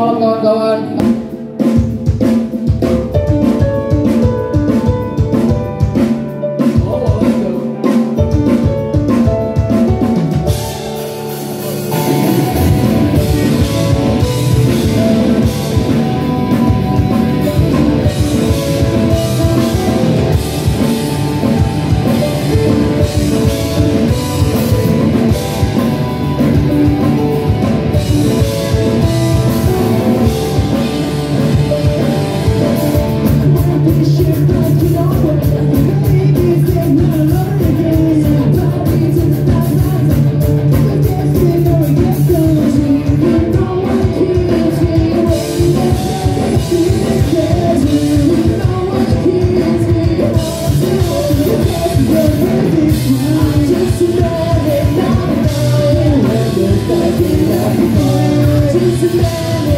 malam kawan-kawan. Just a man